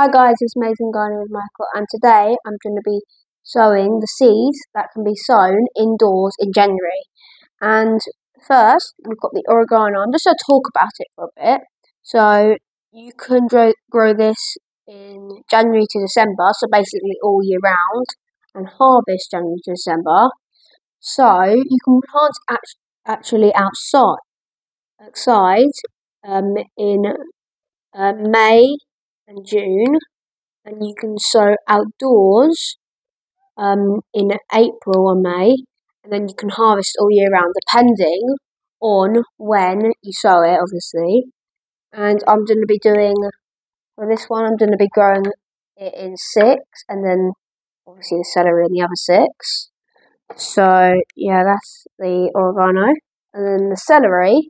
Hi guys, it's Amazing Gardening with Michael and today I'm going to be sowing the seeds that can be sown indoors in January. And first, we've got the oregano. I'm just going to talk about it for a bit. So, you can grow, grow this in January to December, so basically all year round, and harvest January to December. So, you can plant act- actually outside, outside um, in uh, May and June, and you can sow outdoors um, in April or May, and then you can harvest all year round, depending on when you sow it, obviously. And I'm going to be doing for this one, I'm going to be growing it in six, and then obviously the celery in the other six. So yeah, that's the oregano, and then the celery.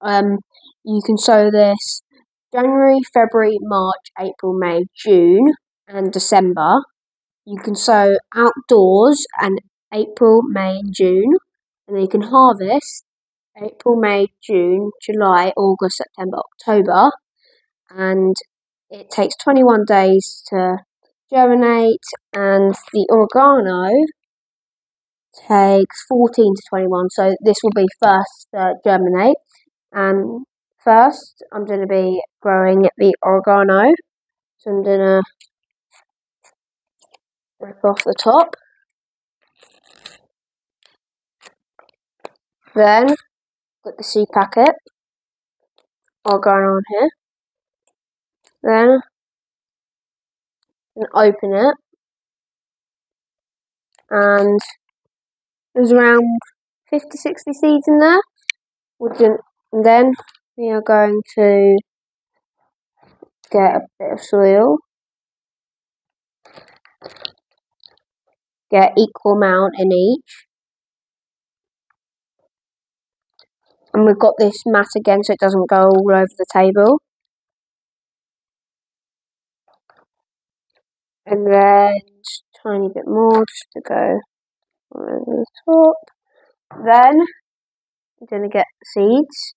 Um, you can sow this January, February, March, April, May, June, and December. You can sow outdoors and April, May, and June, and then you can harvest April, May, June, July, August, September, October, and it takes 21 days to germinate, and the oregano takes 14 to 21. So this will be first to germinate, and First, I'm going to be growing the oregano. So I'm going to rip off the top. Then, put the seed packet. Oregano on here. Then, and open it. And there's around 50, 60 seeds in there. And then we are going to get a bit of soil, get equal amount in each. And we've got this mat again so it doesn't go all over the table. And then just a tiny bit more just to go over the top. Then we're going to get seeds.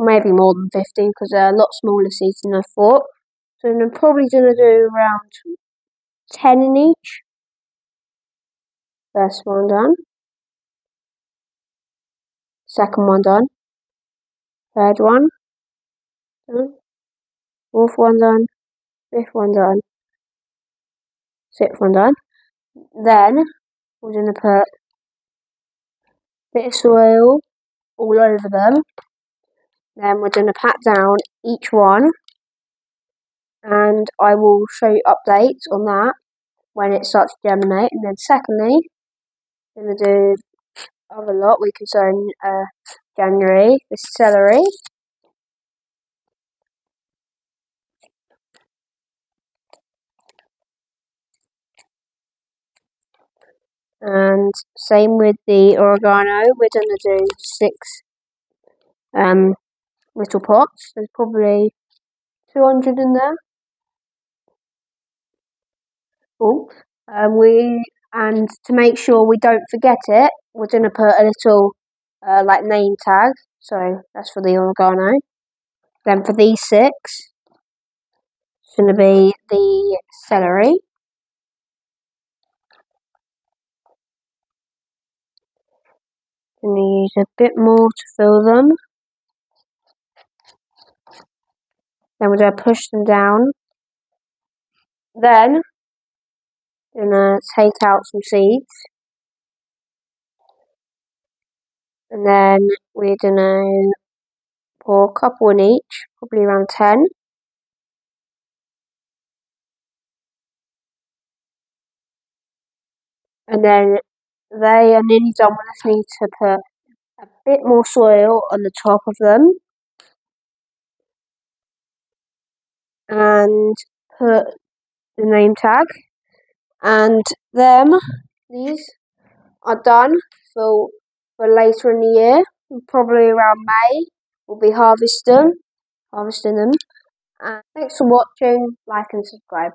Maybe more than 15 because they're a lot smaller seeds than I thought. So I'm probably going to do around 10 in each. First one done. Second one done. Third one done. Fourth one done. Fifth one done. Sixth one done. Then we're going to put bit of soil all over them then we're going to pat down each one and I will show you updates on that when it starts to germinate. And then secondly, I'm going to do other lot we can sow in uh, January, the celery. And same with the oregano, we're going to do six um, little pots. There's probably 200 in there. Oh, um, we and to make sure we don't forget it, we're going to put a little uh, like name tag. So that's for the oregano. Then for these six, it's going to be the celery. Going to use a bit more to fill them. Then we're going to push them down. Then, we're going to take out some seeds. And then we're going to pour a couple in each, probably around 10. And then they are nearly done. We just need to put a bit more soil on the top of them. And put the name tag. And them these are done for for later in the year. Probably around May we'll be harvesting harvesting them. And thanks for watching. Like and subscribe